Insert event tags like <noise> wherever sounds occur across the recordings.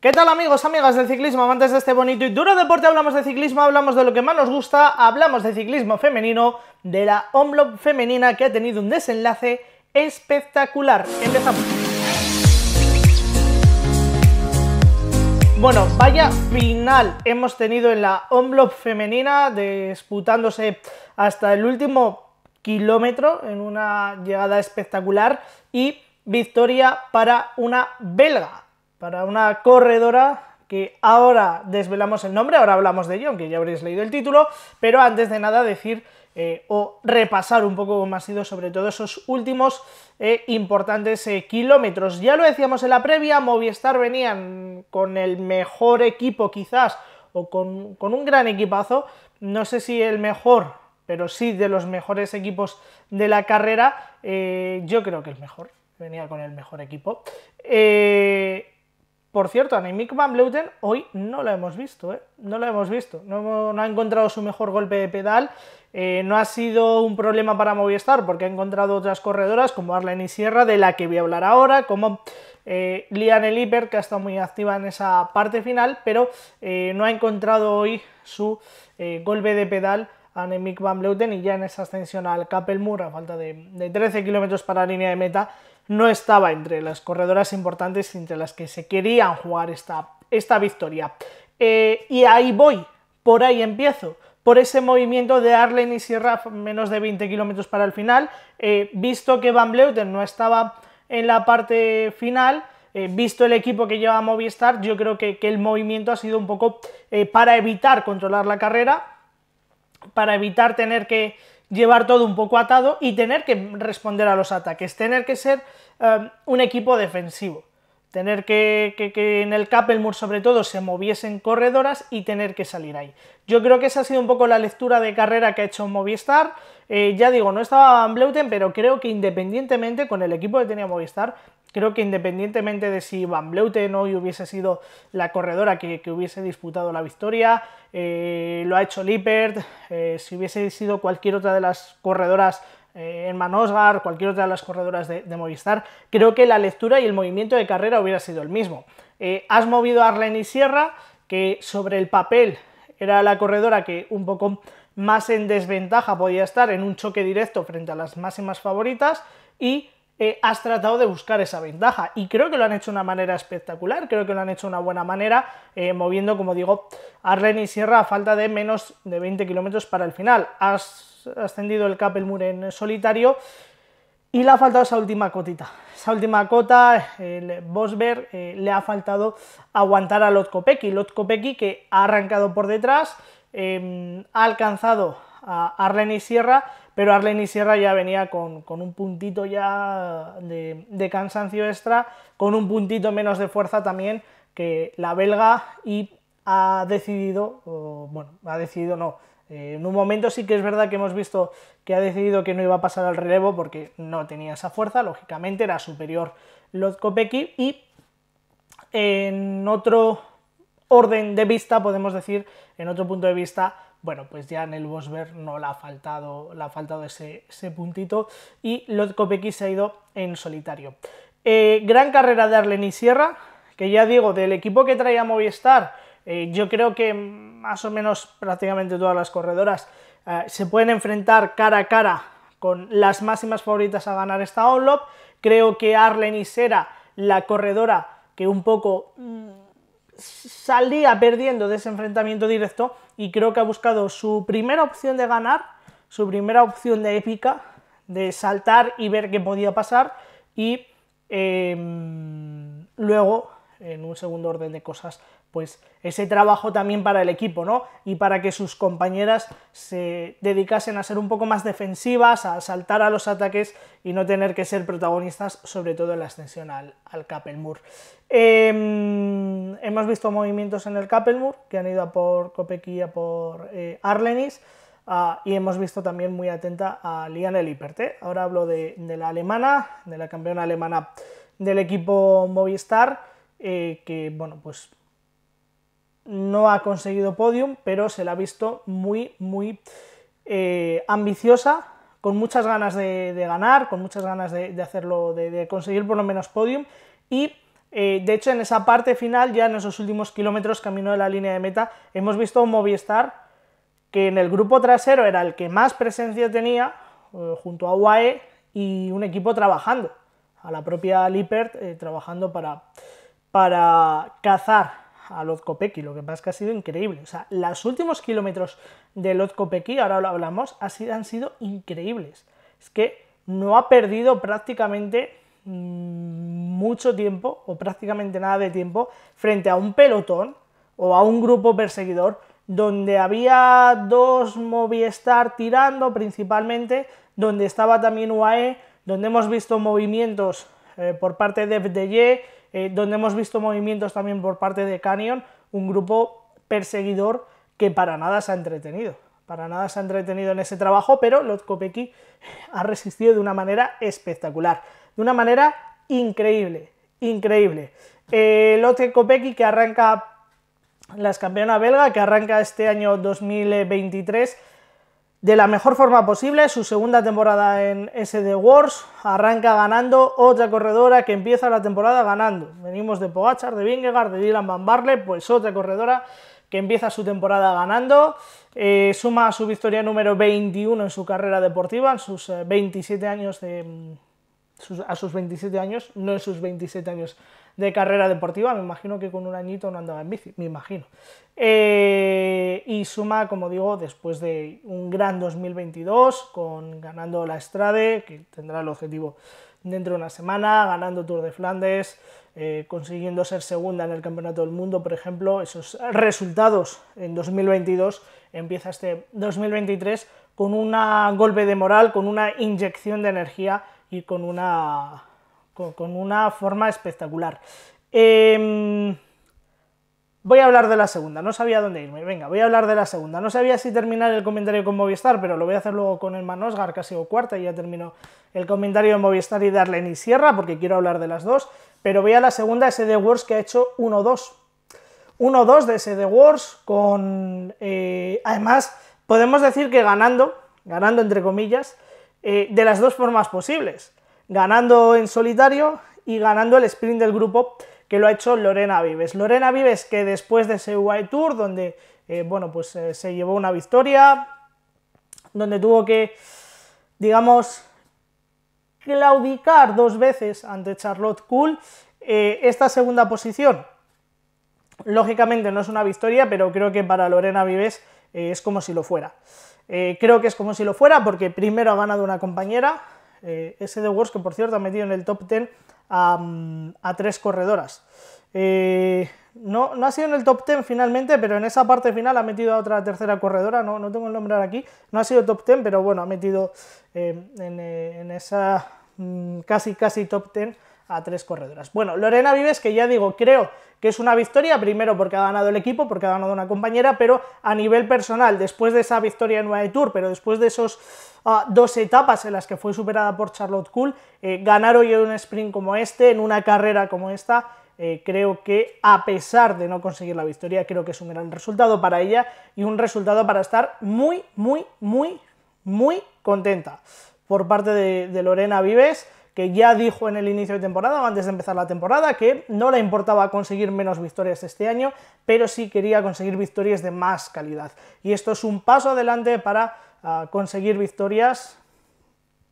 ¿Qué tal amigos, amigas del ciclismo, amantes de este bonito y duro deporte? Hablamos de ciclismo, hablamos de lo que más nos gusta, hablamos de ciclismo femenino, de la Omloop femenina que ha tenido un desenlace espectacular. Empezamos. Bueno, vaya final hemos tenido en la Omloop femenina, disputándose hasta el último kilómetro en una llegada espectacular y victoria para una belga, para una corredora que ahora desvelamos el nombre, ahora hablamos de ello, aunque ya habréis leído el título, pero antes de nada decir eh, o repasar un poco cómo ha sido sobre todo esos últimos eh, importantes eh, kilómetros. Ya lo decíamos en la previa, Movistar venían con el mejor equipo quizás, o con, con un gran equipazo, no sé si el mejor, pero sí de los mejores equipos de la carrera, yo creo que el mejor, venía con el mejor equipo. Eh, por cierto, a van Bleuten hoy no la hemos visto, ¿eh? no la hemos visto, no, ha encontrado su mejor golpe de pedal, eh, no ha sido un problema para Movistar porque ha encontrado otras corredoras como Arlene Sierra, de la que voy a hablar ahora, como eh, Liane Liper, que ha estado muy activa en esa parte final, pero no ha encontrado hoy su golpe de pedal a van Bleuten y ya en esa ascensión al Kappelmur, a falta de, de 13 kilómetros para la línea de meta, no estaba entre las corredoras importantes entre las que se querían jugar esta, esta victoria. Eh, y ahí voy, por ahí empiezo, por ese movimiento de Arlen y Sierra menos de 20 kilómetros para el final, eh, visto que Van Bleuten no estaba en la parte final, eh, visto el equipo que lleva Movistar, yo creo que, que el movimiento ha sido un poco para evitar controlar la carrera, para evitar tener que llevar todo un poco atado y tener que responder a los ataques, tener que ser eh, un equipo defensivo, tener que, que, en el Kappelmur sobre todo se moviesen corredoras y tener que salir ahí. Yo creo que esa ha sido un poco la lectura de carrera que ha hecho Movistar, eh, ya digo, no estaba Van Bleuten, pero creo que independientemente con el equipo que tenía Movistar, creo que independientemente de si Van Bleuten hoy hubiese sido la corredora que, hubiese disputado la victoria, eh, lo ha hecho Lippert, eh, si hubiese sido cualquier otra de las corredoras en Manosgar, cualquier otra de las corredoras de, Movistar, creo que la lectura y el movimiento de carrera hubiera sido el mismo. has movido a Arlene y Sierra, que sobre el papel era la corredora que un poco más en desventaja podía estar en un choque directo frente a las máximas favoritas y eh, has tratado de buscar esa ventaja y creo que lo han hecho de una manera espectacular, creo que lo han hecho de una buena manera, eh, moviendo, como digo, Arlen y Sierra a falta de menos de 20 kilómetros para el final. Has ascendido el Kappelmur en solitario y le ha faltado esa última cotita. Esa última cota, el Bosberg eh, le ha faltado aguantar a Lotkopeki. Lotkopeki que ha arrancado por detrás, ha alcanzado a Arlene Sierra, pero Arlene Sierra ya venía con, un puntito ya de, cansancio extra, con un puntito menos de fuerza también que la belga y ha decidido, bueno, ha decidido no, eh, en un momento sí que es verdad que hemos visto que ha decidido que no iba a pasar al relevo porque no tenía esa fuerza, lógicamente era superior Lozkopeki y en otro orden de vista, podemos decir, en otro punto de vista, bueno, pues ya en el Bosberg no le ha faltado, le ha faltado ese, puntito y Lotkopecky se ha ido en solitario. Eh, gran carrera de Arleni Sierra, que ya digo, del equipo que traía Movistar, eh, yo creo que más o menos prácticamente todas las corredoras eh, se pueden enfrentar cara a cara con las máximas favoritas a ganar esta Onlop. Creo que Arleni Sierra, la corredora que un poco mm, salía perdiendo de ese enfrentamiento directo y creo que ha buscado su primera opción de ganar, su primera opción de épica, de saltar y ver qué podía pasar y em, luego, en un segundo orden de cosas, pues ese trabajo también para el equipo, ¿no? Y para que sus compañeras se dedicasen a ser un poco más defensivas, a saltar a los ataques y no tener que ser protagonistas, sobre todo en la extensión al, al. Em, hemos visto movimientos en el Kappelmur que han ido a por Kopecky a por eh, Arlenis. Ah, y hemos visto también muy atenta a Liane Lippert. ¿eh? Ahora hablo de, la alemana, de la campeona alemana del equipo Movistar, eh, que bueno, pues no ha conseguido podium, pero se la ha visto muy, muy eh, ambiciosa, con muchas ganas de, ganar, con muchas ganas de, hacerlo, de, conseguir por lo menos podium, y Eh, de hecho, en esa parte final, ya en esos últimos kilómetros camino de la línea de meta, hemos visto un Movistar que en el grupo trasero era el que más presencia tenía, eh, junto a UAE, y un equipo trabajando, a la propia Lippert, trabajando para, para cazar a Lozcopeki, lo que pasa es que ha sido increíble. O sea, los últimos kilómetros de Lozcopeki, ahora lo hablamos, han sido increíbles. Es que no ha perdido prácticamente mm, mucho tiempo, o prácticamente nada de tiempo, frente a un pelotón o a un grupo perseguidor donde había dos Movistar tirando principalmente, donde estaba también UAE, donde hemos visto movimientos eh, por parte de FDY, eh, donde hemos visto movimientos también por parte de Canyon, un grupo perseguidor que para nada se ha entretenido. Para nada se ha entretenido en ese trabajo, pero Lotkopecky ha resistido de una manera espectacular, de una manera increíble, increíble. Eh, Lotkopecky que arranca la campeona belga, que arranca este año 2023 de la mejor forma posible, su segunda temporada en SD Wars, arranca ganando otra corredora que empieza la temporada ganando. Venimos de Pogachar, de Vingegaard, de Dylan Van Barle, pues otra corredora que empieza su temporada ganando, eh, suma su victoria número 21 en su carrera deportiva, en sus 27 eh, años de... Mm, a sus 27 años, no en sus 27 años de carrera deportiva, me imagino que con un añito no andaba en bici, me imagino. Eh, y suma, como digo, después de un gran 2022, con ganando la Estrade, que tendrá el objetivo dentro de una semana, ganando Tour de Flandes, eh, consiguiendo ser segunda en el Campeonato del Mundo, por ejemplo, esos resultados en 2022, empieza este 2023 con un golpe de moral, con una inyección de energía y con una con, una forma espectacular. Em, voy a hablar de la segunda, no sabía dónde irme, venga, voy a hablar de la segunda. No sabía si terminar el comentario con Movistar, pero lo voy a hacer luego con el Manosgar, casi o cuarta, y ya termino el comentario de Movistar y darle ni sierra, porque quiero hablar de las dos. Pero voy a la segunda, SD Wars, que ha hecho 1-2. 1-2 de SD Wars, con... Eh, además, podemos decir que ganando, ganando entre comillas, eh, de las dos formas posibles ganando en solitario y ganando el sprint del grupo que lo ha hecho Lorena Vives. Lorena Vives que después de ese White Tour, donde eh, bueno, pues, eh, se llevó una victoria, donde tuvo que, digamos, claudicar dos veces ante Charlotte Cool, eh, esta segunda posición, lógicamente no es una victoria, pero creo que para Lorena Vives es como si lo fuera. creo que es como si lo fuera porque primero ha ganado una compañera, eh, ese de Wars que por cierto ha metido en el top 10 a, tres corredoras. Eh, no, no, ha sido en el top 10 finalmente, pero en esa parte final ha metido a otra tercera corredora, no, no tengo el nombre aquí, no ha sido top 10, pero bueno, ha metido eh, en, esa mm, casi casi top 10 a tres corredoras. Bueno, Lorena Vives, que ya digo, creo que es una victoria, primero porque ha ganado el equipo, porque ha ganado una compañera, pero a nivel personal, después de esa victoria en World Tour, pero después de esos ah, dos etapas en las que fue superada por Charlotte Cool, eh, ganar hoy un sprint como este, en una carrera como esta, eh, creo que a pesar de no conseguir la victoria, creo que es un gran resultado para ella y un resultado para estar muy, muy, muy, muy contenta por parte de Lorena Vives que ya dijo en el inicio de temporada, o antes de empezar la temporada, que no le importaba conseguir menos victorias este año, pero sí quería conseguir victorias de más calidad. Y esto es un paso adelante para ah, conseguir victorias.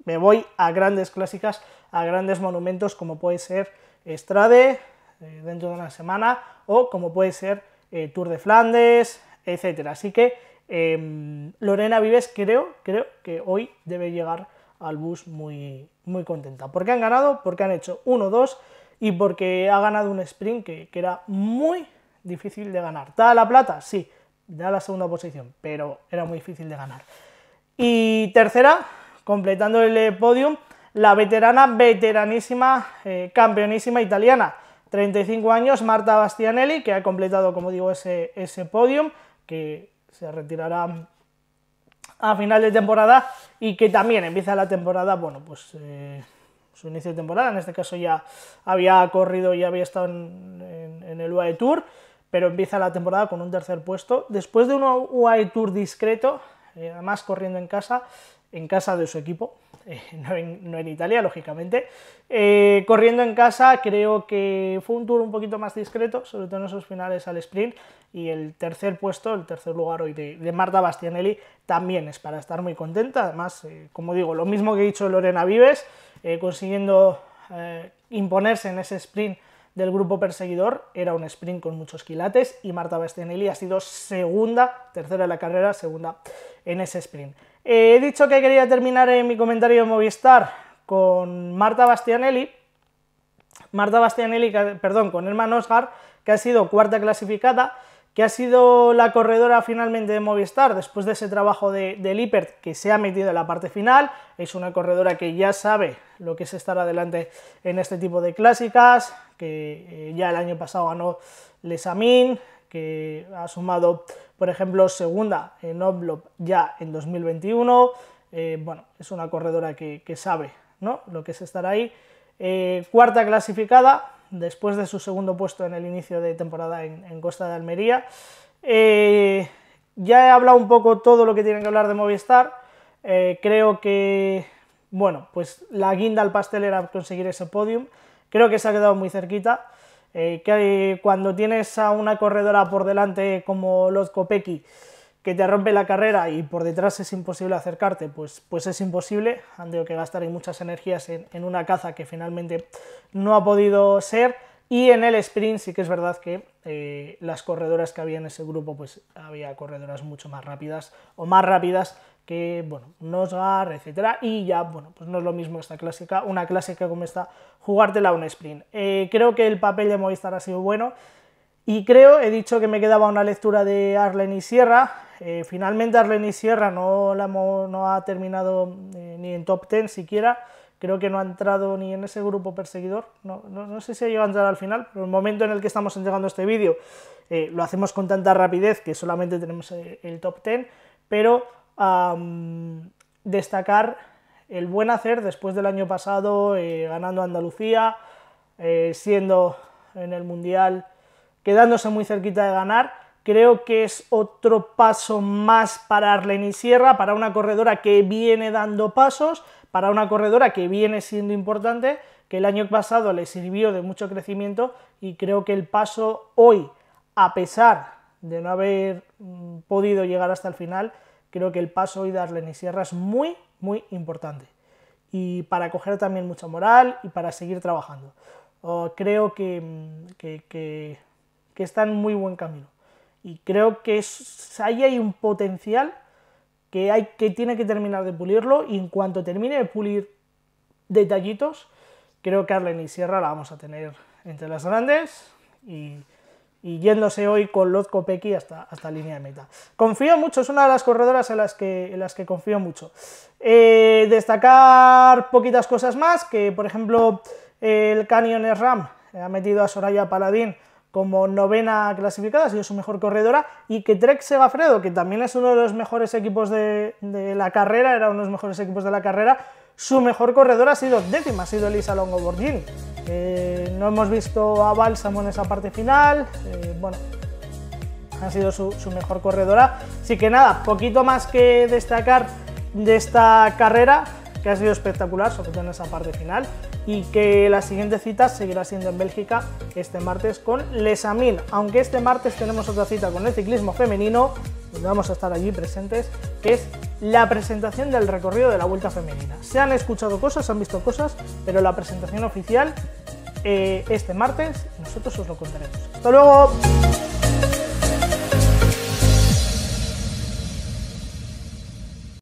Me voy a grandes clásicas, a grandes monumentos como puede ser Estrade eh, dentro de una semana o como puede ser eh, Tour de Flandes, etcétera. Así que em, Lorena Vives creo, creo que hoy debe llegar al bus muy, muy contenta. ¿Por qué han ganado? Porque han hecho 1-2 y porque ha ganado un sprint que, era muy difícil de ganar. ¿Da la plata? Sí, da la segunda posición, pero era muy difícil de ganar. Y tercera, completando el eh, podium, la veterana, veteranísima, eh, campeonísima italiana, 35 años, Marta Bastianelli, que ha completado, como digo, ese, ese podium, que se retirará a final de temporada y que también empieza la temporada, bueno, pues eh, su inicio de temporada, en este caso ya había corrido y había estado en, el UAE Tour, pero empieza la temporada con un tercer puesto, después de un UAE Tour discreto, eh, además corriendo en casa, en casa de su equipo, <laughs> eh, no, en, Italia, lógicamente. Eh, corriendo en casa creo que fue un tour un poquito más discreto, sobre todo en esos finales al sprint, y el tercer puesto, el tercer lugar hoy de, Marta Bastianelli, también es para estar muy contenta. Además, eh, como digo, lo mismo que he dicho Lorena Vives, consiguiendo imponerse en ese sprint del grupo perseguidor, era un sprint con muchos quilates, y Marta Bastianelli ha sido segunda, tercera en la carrera, segunda en ese sprint. Eh, he dicho que quería terminar en mi comentario de Movistar con Marta Bastianelli, Marta Bastianelli, perdón, con Elman Osgar, que ha sido cuarta clasificada, que ha sido la corredora finalmente de Movistar después de ese trabajo de, de Lippert que se ha metido en la parte final, es una corredora que ya sabe lo que es estar adelante en este tipo de clásicas, que eh, ya el año pasado ganó Lesamin, que ha sumado, por ejemplo, segunda en Oblop ya en 2021. Eh, bueno, es una corredora que, sabe ¿no? lo que es estar ahí. Eh, cuarta clasificada, después de su segundo puesto en el inicio de temporada en, Costa de Almería. Eh, ya he hablado un poco todo lo que tienen que hablar de Movistar. creo que, bueno, pues la guinda al pastel era conseguir ese podium. Creo que se ha quedado muy cerquita. Eh, que cuando tienes a una corredora por delante como los Kopecky que te rompe la carrera y por detrás es imposible acercarte, pues, pues es imposible, han tenido que gastar muchas energías en, una caza que finalmente no ha podido ser, y en el sprint sí que es verdad que eh, las corredoras que había en ese grupo, pues había corredoras mucho más rápidas o más rápidas que, bueno, Nosgar, etcétera, y ya, bueno, pues no es lo mismo esta clásica, una clásica como esta, jugártela un sprint. Eh, creo que el papel de Movistar ha sido bueno, y creo, he dicho que me quedaba una lectura de Arlen y Sierra, eh, finalmente Arlen y Sierra no, la, no ha terminado eh, ni en top 10 siquiera, creo que no ha entrado ni en ese grupo perseguidor, no, no, sé si ha llegado a entrar al final, pero el momento en el que estamos entregando este vídeo lo hacemos con tanta rapidez que solamente tenemos el top 10, pero destacar el buen hacer después del año pasado, eh, ganando Andalucía, eh, siendo en el Mundial, quedándose muy cerquita de ganar. Creo que es otro paso más para Arlene Sierra, para una corredora que viene dando pasos, para una corredora que viene siendo importante, que el año pasado le sirvió de mucho crecimiento y creo que el paso hoy, a pesar de no haber mm, podido llegar hasta el final, creo que el paso hoy de Arlen y Sierra es muy, muy importante. Y para coger también mucha moral y para seguir trabajando. creo que, que, está en muy buen camino. Y creo que ahí hay un potencial que, hay, que tiene que terminar de pulirlo. Y en cuanto termine de pulir detallitos, creo que Arlen y Sierra la vamos a tener entre las grandes. Y y yéndose hoy con Lozco Pequi hasta, hasta línea de meta. Confío mucho, es una de las corredoras en las que, en las que confío mucho. Eh, destacar poquitas cosas más, que por ejemplo el Canyon Ram ha metido a Soraya Paladín como novena clasificada, ha sido su mejor corredora, y que Trek Segafredo, que también es uno de los mejores equipos de, de la carrera, era uno de los mejores equipos de la carrera, su mejor corredora ha sido décima, ha sido Elisa Longo Borgini. Eh, no hemos visto a Bálsamo en esa parte final, eh, bueno, ha sido su, mejor corredora. Así que nada, poquito más que destacar de esta carrera, que ha sido espectacular, sobre todo en esa parte final, y que la siguiente cita seguirá siendo en Bélgica este martes con Lesamil, aunque este martes tenemos otra cita con el ciclismo femenino, donde vamos a estar allí presentes, que es la presentación del recorrido de la Vuelta Femenina. Se han escuchado cosas, se han visto cosas, pero la presentación oficial eh, este martes nosotros os lo contaremos. ¡Hasta luego!